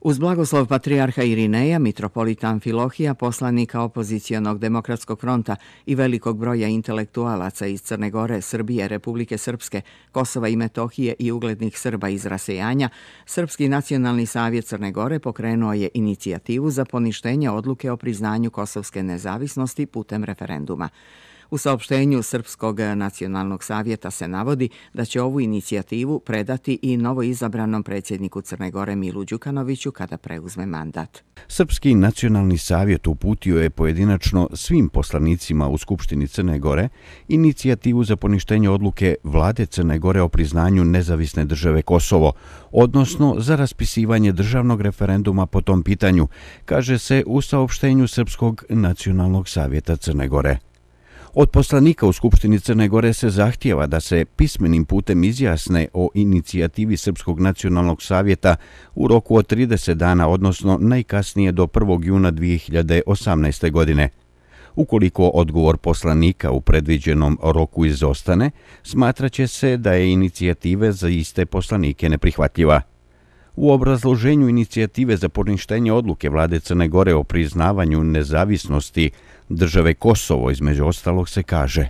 Uz blagoslov patrijarha Irineja, mitropolita Amfilohija, poslanika opozicijonog demokratskog fronta i velikog broja intelektualaca iz Crne Gore, Srbije, Republike Srpske, Kosova i Metohije i uglednih Srba iz Rasejanja, Srpski nacionalni savjet Crne Gore pokrenuo je inicijativu za poništenje odluke o priznanju kosovske nezavisnosti putem referenduma. U saopštenju Srpskog nacionalnog savjeta se navodi da će ovu inicijativu predati i novoizabranom predsjedniku Crne Gore Milu Đukanoviću kada preuzme mandat. Srpski nacionalni savjet uputio je pojedinačno svim poslanicima u Skupštini Crne Gore inicijativu za poništenje odluke vlade Crne Gore o priznanju nezavisne države Kosovo, odnosno za raspisivanje državnog referenduma po tom pitanju, kaže se u saopštenju Srpskog nacionalnog savjeta Crne Gore. Od poslanika u Skupštini Crne Gore se zahtjeva da se pismenim putem izjasne o inicijativi Srpskog nacionalnog savjeta u roku od 30 dana, odnosno najkasnije do 1. juna 2018. godine. Ukoliko odgovor poslanika u predviđenom roku izostane, smatraće se da je inicijative za iste poslanike neprihvatljiva. U obrazloženju inicijative za poništenje odluke vlade Crne Gore o priznavanju nezavisnosti države Kosovo između ostalog se kaže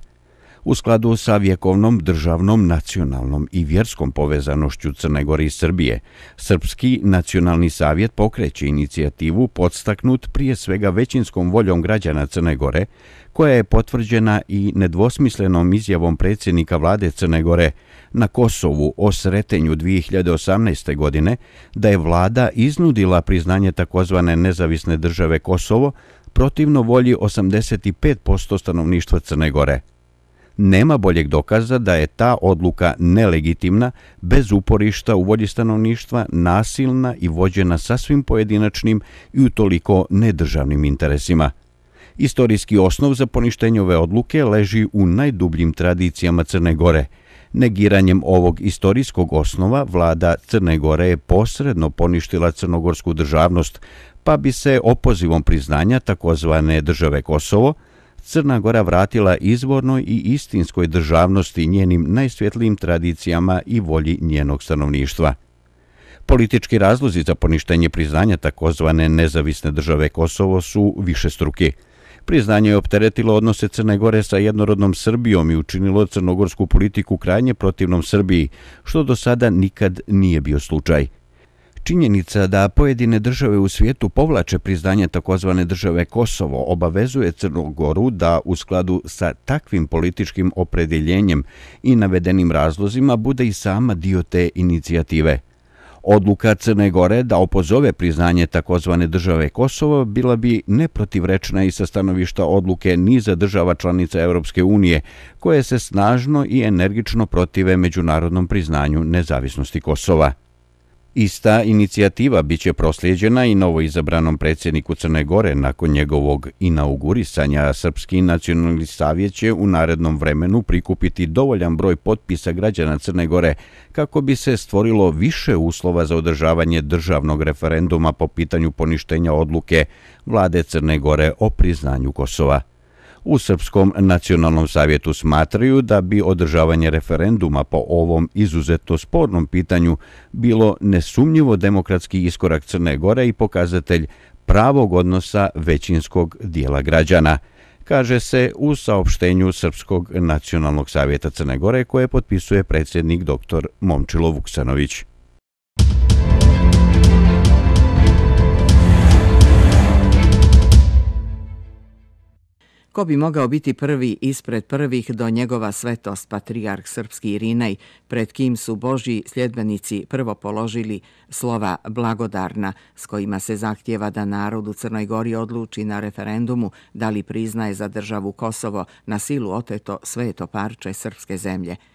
U skladu sa vjekovnom državnom, nacionalnom i vjerskom povezanošću Crne Gore i Srbije, Srpski nacionalni savjet pokreće inicijativu podstaknut prije svega većinskom voljom građana Crne Gore, koja je potvrđena i nedvosmislenom izjavom predsjednika vlade Crne Gore na Kosovu o sretenju 2018. godine, da je vlada iznudila priznanje takozvane nezavisne države Kosovo protivno volji 85% stanovništva Crne Gore. Nema boljeg dokaza da je ta odluka nelegitimna, bez uporišta u volji stanovništva, nasilna i vođena sasvim pojedinačnim i utoliko nedržavnim interesima. Istorijski osnov za poništenje ove odluke leži u najdubljim tradicijama Crne Gore. Negiranjem ovog istorijskog osnova, vlada Crne Gore je posredno poništila crnogorsku državnost, pa bi se opozivom priznanja takozvane države Kosovo Crna Gora vratila izvornoj i istinskoj državnosti njenim najsvjetlijim tradicijama i volji njenog stanovništva. Politički razlozi za poništenje priznanja takozvane nezavisne države Kosovo su više struke. Priznanje je opteretilo odnose Crne Gore sa jednorodnom Srbijom i učinilo crnogorsku politiku krajnje protivnom Srbiji, što do sada nikad nije bio slučaj. Činjenica da pojedine države u svijetu povlače priznanje takozvane države Kosovo obavezuje Crnogoru da u skladu sa takvim političkim opredeljenjem i navedenim razlozima bude i sama dio te inicijative. Odluka Crne Gore da opozove priznanje takozvane države Kosovo bila bi neprotivrečna i sa stanovišta odluke niza država članica Europske unije, koje se snažno i energično protive međunarodnom priznanju nezavisnosti Kosova. Ista inicijativa biće prosljeđena i novoizabranom predsjedniku Crne Gore nakon njegovog inaugurisanja. Srpski nacionalni savjet će u narednom vremenu prikupiti dovoljan broj potpisa građana Crne Gore kako bi se stvorilo više uslova za održavanje državnog referenduma po pitanju poništenja odluke vlade Crne Gore o priznanju Kosova. U Srpskom nacionalnom savjetu smatraju da bi održavanje referenduma po ovom izuzetno spornom pitanju bilo nesumnjivo demokratski iskorak Crne Gore i pokazatelj pravog odnosa većinskog dijela građana, kaže se u saopštenju Srpskog nacionalnog savjeta Crne Gore koje potpisuje predsjednik dr. Momčilo Vuksanović. Ko bi mogao biti prvi ispred prvih do njegova svetost, patrijarh srpski Irinej, pred kim su Boži sljedbenici prvo položili slova blagodarna, s kojima se zahtjeva da narod u Crnoj Gori odluči na referendumu da li priznaje za državu Kosovo na silu oteto sveto parče srpske zemlje –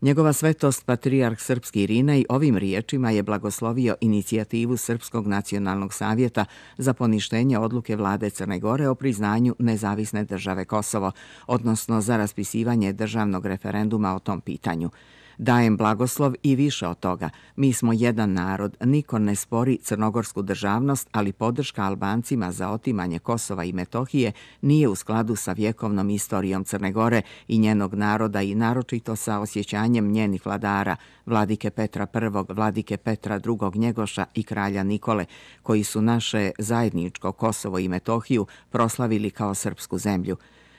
Njegova svetost, patrijarh Srpski Irinej, ovim riječima je blagoslovio inicijativu Srpskog nacionalnog savjeta za poništenje odluke vlade Crne Gore o priznanju nezavisne države Kosovo, odnosno za raspisivanje državnog referenduma o tom pitanju. Dajem blagoslov i više od toga. Mi smo jedan narod, niko ne spori crnogorsku državnost, ali podrška Albancima za otimanje Kosova i Metohije nije u skladu sa vjekovnom istorijom Crne Gore i njenog naroda i naročito sa osjećanjem njenih vladara, vladike Petra I, vladike Petra II Njegoša i kralja Nikole, koji su naše zajedničko Kosovo i Metohiju proslavili kao srpsku zemlju.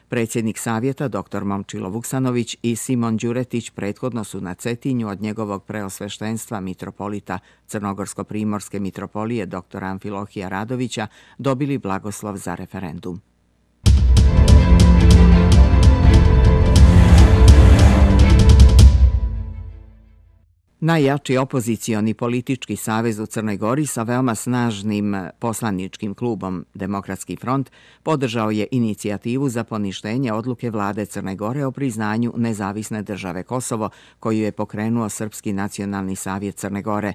Predsjednik savjeta dr. Momčilo Vuksanović i Simon Đuretić prethodno su na Cetinju od njegovog preosveštenstva mitropolita Crnogorsko-primorske mitropolije dr. Amfilohija Radovića dobili blagoslov za referendum. Najjači opozicioni politički savez u Crnoj Gori sa veoma snažnim eh, poslaničkim klubom Demokratski front podržao je inicijativu za poništenje odluke vlade Crne Gore o priznanju nezavisne države Kosovo koju je pokrenuo Srpski nacionalni savjet Crne Gore.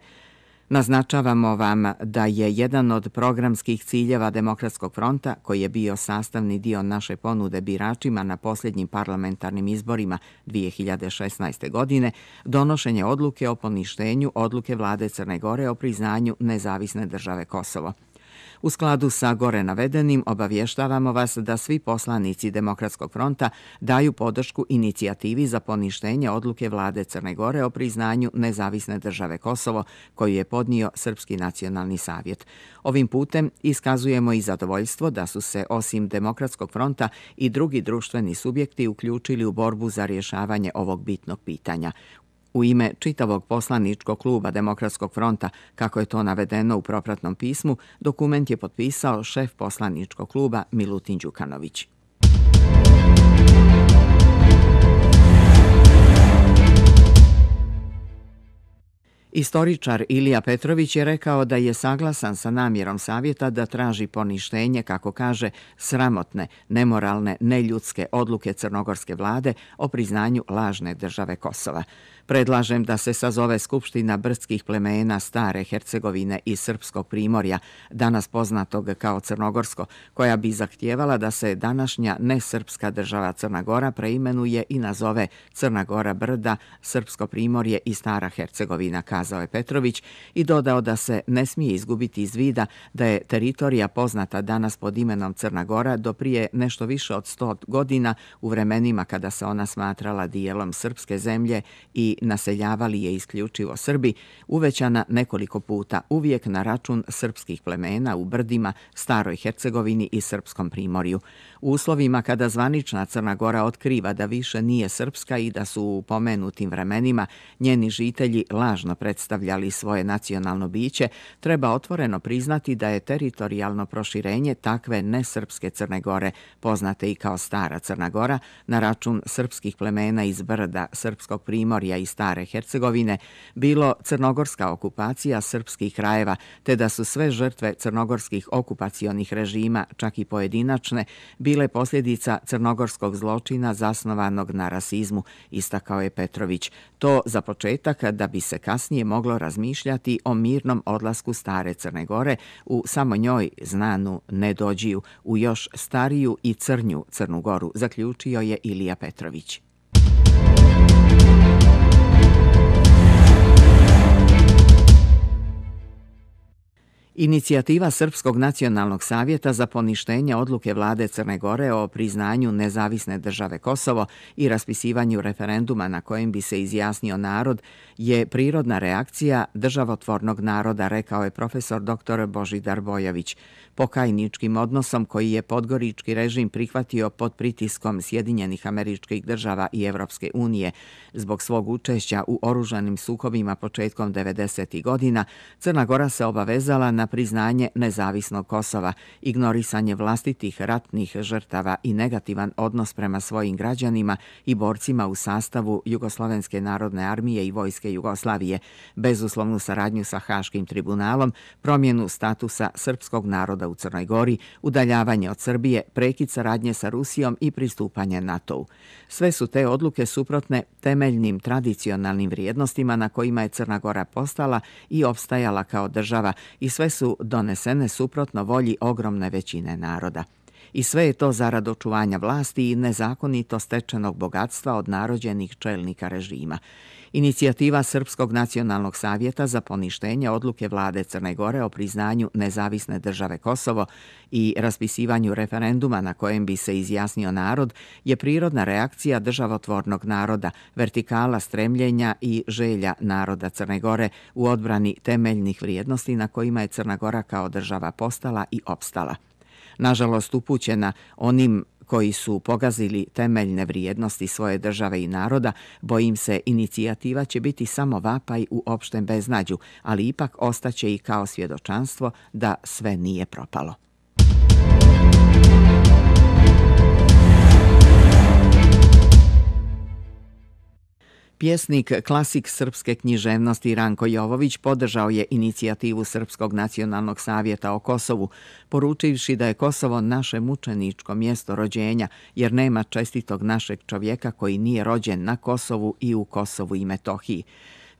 Naznačavamo vam da je jedan od programskih ciljeva Demokratskog fronta, koji je bio sastavni dio naše ponude biračima na posljednjim parlamentarnim izborima 2016. godine, donošenje odluke o poništenju odluke vlade Crne Gore o priznanju nezavisne države Kosovo. U skladu sa gore navedenim obavještavamo vas da svi poslanici Demokratskog fronta daju podršku inicijativi za poništenje odluke vlade Crne Gore o priznanju nezavisne države Kosovo koju je podnio Srpski nacionalni savjet. Ovim putem iskazujemo i zadovoljstvo da su se osim Demokratskog fronta i drugi društveni subjekti uključili u borbu za rješavanje ovog bitnog pitanja. U ime čitavog poslaničkog kluba Demokratskog fronta, kako je to navedeno u propratnom pismu, dokument je potpisao šef poslaničkog kluba Milutin Đukanović. Istoričar Ilija Petrović je rekao da je saglasan sa namjerom savjeta da traži poništenje, kako kaže, sramotne, nemoralne, neljudske odluke crnogorske vlade o priznanju lažne države Kosova. Predlažem da se sazove Skupština brdskih plemena Stare Hercegovine i Srpskog primorja, danas poznatog kao Crnogorsko, koja bi zahtjevala da se današnja nesrpska država Crna Gora preimenuje i nazove Crna Gora Brda, Srpsko primorje i Stara Hercegovina, kazao je Petrović i dodao da se ne smije izgubiti iz vida da je teritorija poznata danas pod imenom Crna Gora do prije nešto više od 100 godina u vremenima kada se ona smatrala dijelom srpske zemlje i naseljavali je isključivo Srbi, uvećana nekoliko puta uvijek na račun srpskih plemena u Brdima, Staroj Hercegovini i Srpskom primorju. U uslovima kada zvanična Crna Gora otkriva da više nije srpska i da su u pomenutim vremenima njeni žitelji lažno predstavljali svoje nacionalno biće, treba otvoreno priznati da je teritorijalno proširenje takve nesrpske Crne Gore, poznate i kao Stara Crna Gora, na račun srpskih plemena iz Brda, Srpskog primorja i Stare Hercegovine, bilo crnogorska okupacija srpskih krajeva, te da su sve žrtve crnogorskih okupacionih režima, čak i pojedinačne, bile posljedica crnogorskog zločina zasnovanog na rasizmu, istakao je Petrović. To za početak da bi se kasnije moglo razmišljati o mirnom odlasku stare Crne Gore u samo njoj znanu Nedođiju, u još stariju i crnju Crnu Goru, zaključio je Ilija Petrović. Inicijativa Srpskog nacionalnog savjeta za poništenje odluke vlade Crne Gore o priznanju nezavisne države Kosovo i raspisivanju referenduma na kojem bi se izjasnio narod je prirodna reakcija državotvornog naroda, rekao je profesor dr. Božidar Bojović pokajničkim odnosom koji je podgorički režim prihvatio pod pritiskom Sjedinjenih američkih država i Evropske unije. Zbog svog učešća u oružanim sukobima početkom 90. godina, Crna Gora se obavezala na priznanje nezavisnog Kosova, ignorisanje vlastitih ratnih žrtava i negativan odnos prema svojim građanima i borcima u sastavu Jugoslovenske narodne armije i Vojske Jugoslavije, bezuslovnu saradnju sa Haškim tribunalom, promjenu statusa srpskog naroda u Crnoj Gori, udaljavanje od Srbije, prekid saradnje sa Rusijom i pristupanje NATO-u. Sve su te odluke suprotne temeljnim tradicionalnim vrijednostima na kojima je Crna Gora postala i opstajala kao država i sve su donesene suprotno volji ogromne većine naroda. I sve je to zarad očuvanja vlasti i nezakonito stečenog bogatstva od narođenih čelnika režima. Inicijativa Srpskog nacionalnog savjeta za poništenje odluke vlade Crne Gore o priznanju nezavisne države Kosovo i raspisivanju referenduma na kojem bi se izjasnio narod je prirodna reakcija državotvornog naroda, vertikala stremljenja i želja naroda Crne Gore u odbrani temeljnih vrijednosti na kojima je Crna Gora kao država postala i opstala. Nažalost, upućena onim koji su pogazili temeljne vrijednosti svoje države i naroda, bojim se inicijativa će biti samo vapaj u opštem beznađu, ali ipak ostaće i kao svjedočanstvo da sve nije propalo. Pjesnik, klasik srpske književnosti Ranko Jovović podržao je inicijativu Srpskog nacionalnog savjeta o Kosovu, poručivši da je Kosovo naše mučeničko mjesto rođenja, jer nema čestitog našeg čovjeka koji nije rođen na Kosovu i u Kosovu i Metohiji.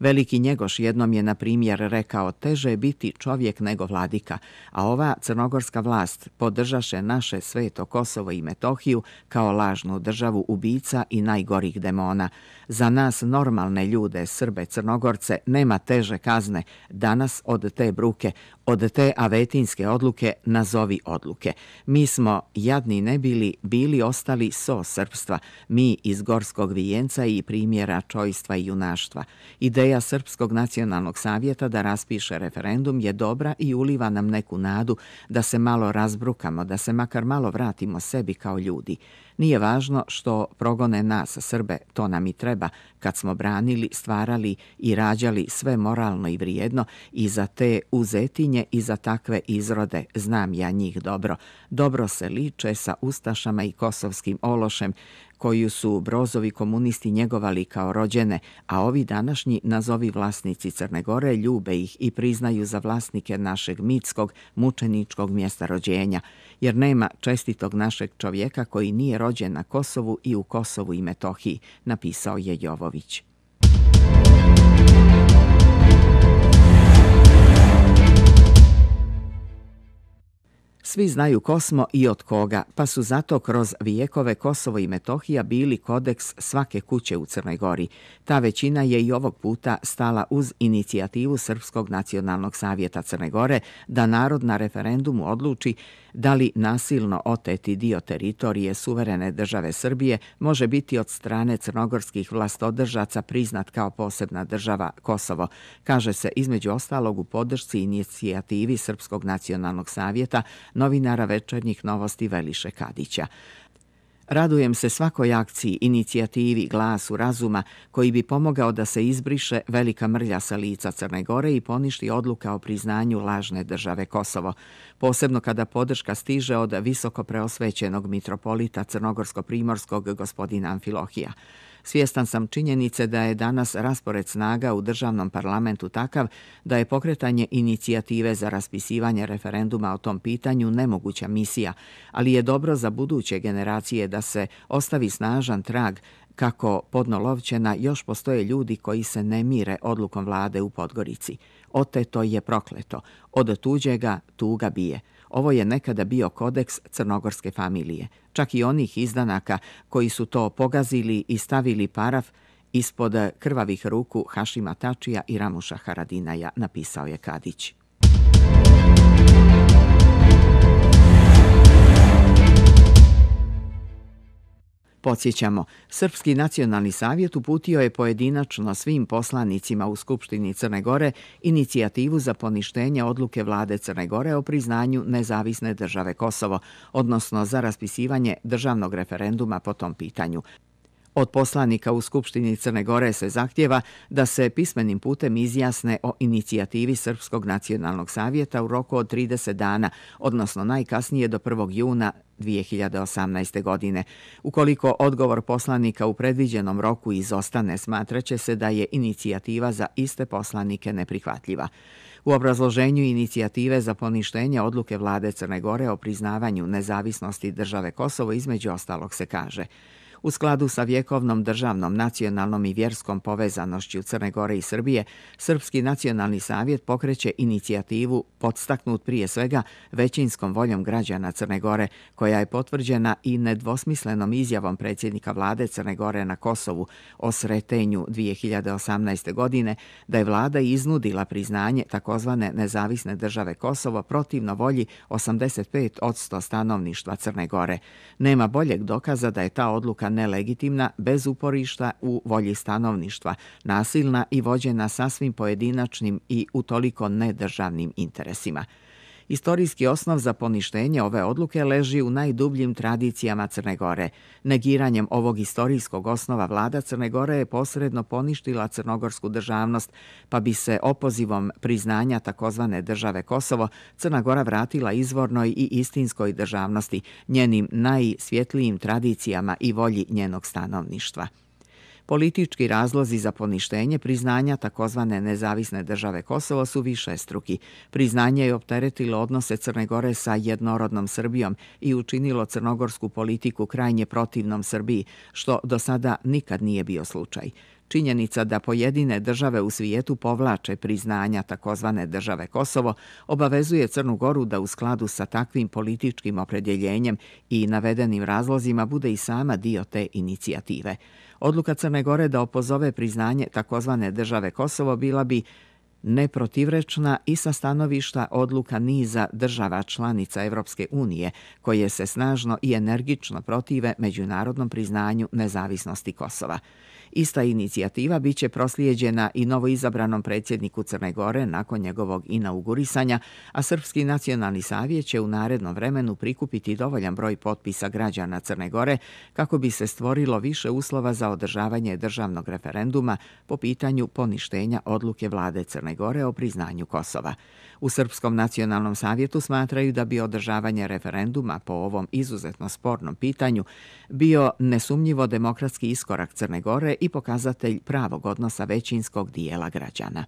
Veliki njegoš jednom je, na primjer, rekao teže je biti čovjek nego vladika, a ova crnogorska vlast podržaše naše sveto Kosovo i Metohiju kao lažnu državu ubica i najgorih demona. Za nas normalne ljude, Srbe, Crnogorce, nema teže kazne danas od te bruke, od te avetinske odluke nazovi odluke. Mi smo, jadni ne bili, bili ostali so srpstva, mi iz Gorskog vijenca i primjera čojstva i junaštva. Ideja Srpskog nacionalnog savjeta da raspiše referendum je dobra i uliva nam neku nadu da se malo razbrukamo, da se makar malo vratimo sebi kao ljudi. Nije važno što progone nas, Srbe, to nam i treba, kad smo branili, stvarali i rađali sve moralno i vrijedno i za te uzetinje i za takve izrode znam ja njih dobro. Dobro se liče sa Ustašama i Kosovskim ološem, koju su brozovi komunisti njegovali kao rođene, a ovi današnji nazovi vlasnici Crne Gore ljube ih i priznaju za vlasnike našeg mitskog, mučeničkog mjesta rođenja, jer nema čestitog našeg čovjeka koji nije rođen na Kosovu i u Kosovu i Metohiji, napisao je Jovović. Svi znaju ko smo i od koga, pa su zato kroz vijekove Kosovo i Metohija bili kodeks svake kuće u Crnoj Gori. Ta većina je i ovog puta stala uz inicijativu Srpskog nacionalnog savjeta Crne Gore da narod na referendumu odluči da li nasilno oteti dio teritorije suverene države Srbije može biti od strane crnogorskih vlastodržaca priznat kao posebna država Kosovo, kaže se između ostalog u podršci inicijativi Srpskog nacionalnog savjeta novinara večernjih novosti Veliše Kadića. Radujem se svakoj akciji, inicijativi, glasu, razuma koji bi pomogao da se izbriše velika mrlja sa lica Crne Gore i poništi odluka o priznanju lažne države Kosovo, posebno kada podrška stiže od visoko preosvećenog mitropolita Crnogorsko-Primorskog gospodina Amfilohija. Svjestan sam činjenice da je danas raspored snaga u državnom parlamentu takav da je pokretanje inicijative za raspisivanje referenduma o tom pitanju nemoguća misija, ali je dobro za buduće generacije da se ostavi snažan trag kako podnolovćena još postoje ljudi koji se ne mire odlukom vlade u Podgorici. Oteto je prokleto, od tuđega tuga bije. Ovo je nekada bio kodeks crnogorske familije. Čak i onih izdanaka koji su to pogazili i stavili paraf ispod krvavih ruku Hašima Tačija i Ramuša Haradinaja, napisao je Kadić. Podsjećamo, Srpski nacionalni savjet uputio je pojedinačno svim poslanicima u Skupštini Crne Gore inicijativu za poništenje odluke vlade Crne Gore o priznanju nezavisne države Kosovo, odnosno za raspisivanje državnog referenduma po tom pitanju. Od poslanika u Skupštini Crne Gore se zahtjeva da se pismenim putem izjasne o inicijativi Srpskog nacionalnog savjeta u roku od 30 dana, odnosno najkasnije do 1. juna 2018. godine. Ukoliko odgovor poslanika u predviđenom roku izostane, smatraće se da je inicijativa za iste poslanike neprihvatljiva. U obrazloženju inicijative za poništenje odluke vlade Crne Gore o priznavanju nezavisnosti države Kosovo između ostalog se kaže U skladu sa vjekovnom državnom, nacionalnom i vjerskom povezanošću Crne Gore i Srbije, Srpski nacionalni savjet pokreće inicijativu podstaknut prije svega većinskom voljom građana Crne Gore, koja je potvrđena i nedvosmislenom izjavom predsjednika vlade Crne Gore na Kosovu o sretenju 2018. godine da je vlada iznudila priznanje takozvane nezavisne države Kosovo protivno volji 85% stanovništva Crne Gore. Nema boljeg dokaza da je ta odluka nelegitimna, bez uporišta u volji stanovništva, nasilna i vođena sasvim pojedinačnim i utoliko nedržavnim interesima. Istorijski osnov za poništenje ove odluke leži u najdubljim tradicijama Crne Gore. Negiranjem ovog istorijskog osnova vlada Crne Gore je posredno poništila crnogorsku državnost, pa bi se opozivom priznanja takozvane države Kosovo Crna Gora vratila izvornoj i istinskoj državnosti, njenim najsvjetlijim tradicijama i volji njenog stanovništva. Politički razlozi za poništenje priznanja takozvane nezavisne države Kosovo su više struki. Priznanje je opteretilo odnose Crne Gore sa jednorodnom Srbijom i učinilo crnogorsku politiku krajnje protivnom Srbiji, što do sada nikad nije bio slučaj. Činjenica da pojedine države u svijetu povlače priznanja takozvane države Kosovo obavezuje Crnu Goru da u skladu sa takvim političkim opredjeljenjem i navedenim razlozima bude i sama dio te inicijative. Odluka Crne Gore da opozove priznanje takozvane države Kosovo bila bi neprotivrečna i sa stanovišta odluka niza država članica Evropske unije, koje se snažno i energično protive međunarodnom priznanju nezavisnosti Kosova. Ista inicijativa biće proslijeđena i novoizabranom predsjedniku Crne Gore nakon njegovog inaugurisanja, a Srpski nacionalni savjet će u narednom vremenu prikupiti dovoljan broj potpisa građana Crne Gore kako bi se stvorilo više uslova za održavanje državnog referenduma po pitanju poništenja odluke vlade Crne Gore o priznanju Kosova. U Srpskom nacionalnom savjetu smatraju da bi održavanje referenduma po ovom izuzetno spornom pitanju bio nesumnjivo demokratski iskorak Crne Gore i pokazatelj pravog odnosa većinskog dijela građana.